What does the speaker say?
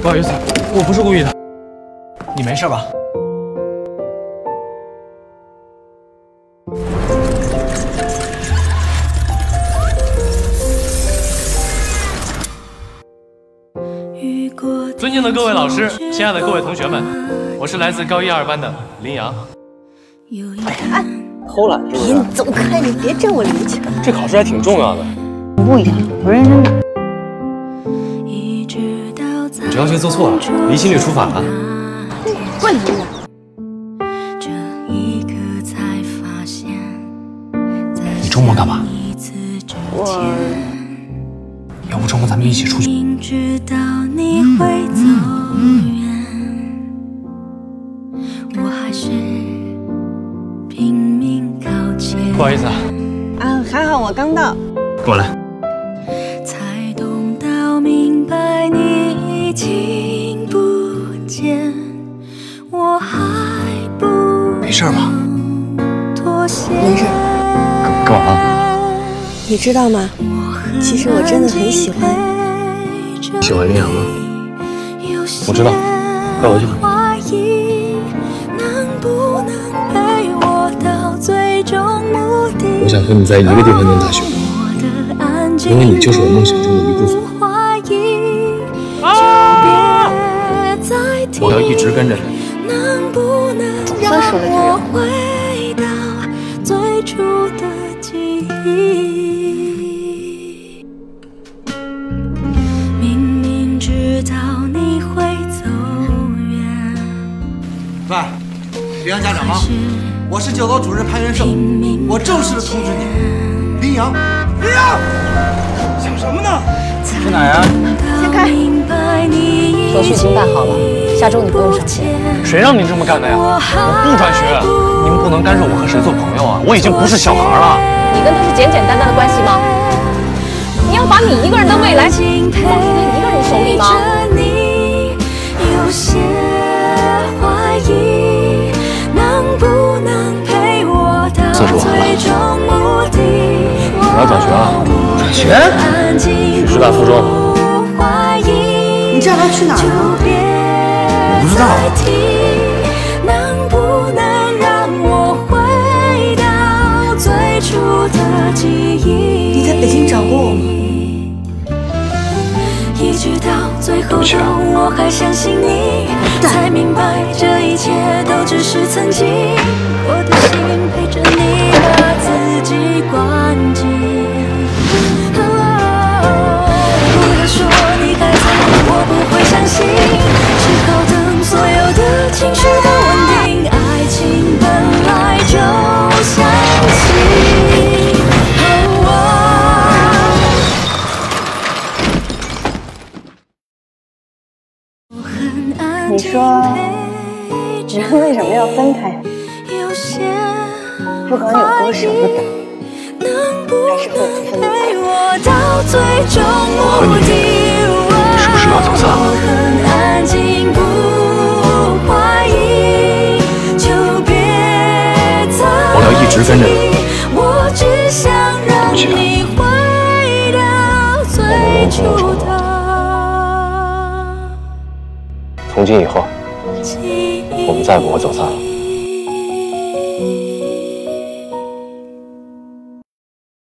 不好意思，我不是故意的。你没事吧？尊敬的各位老师，亲爱的各位同学们，我是来自高一二班的林阳。哎，偷懒是不是？你走开，你别占我零钱。这考试还挺重要的。不一样，我认真的。你这道题做错了，离心率处罚了。怪你的！你周末干嘛？我。要不周末咱们一起出去？不好意思啊。啊，还好我刚到。过来。事吧？没事。干嘛？你知道吗？其实我真的很喜欢。喜欢林阳吗？我知道，快回去吧。我想和你在一个地方念大学，因为你就是我梦想中的一部分。啊！我要一直跟着你。总算说了句人话。喂，林阳家长吗？我是教导主任潘元胜，我正式的通知你，林阳，林阳，想什么呢？去哪呀？先开。手续已经办好了，下周你不用上学。谁让你这么干的呀？我不转学，你们不能干涉我和谁做朋友啊！我已经不是小孩了。你跟他是简简单单的关系吗？你要把你一个人的未来放在他一个人手里吗？算是完了，我要转学了。转学？去师大附中。你这要去哪儿呢？我不知道。你在北京找过我吗？对不起啊。你人为什么要分开？不管有多舍不得，还是会分开。我和你，是不是要走散了？我要一直跟着你。对不起啊。我们年轻的时候。从今以后，我们再也不会走散了。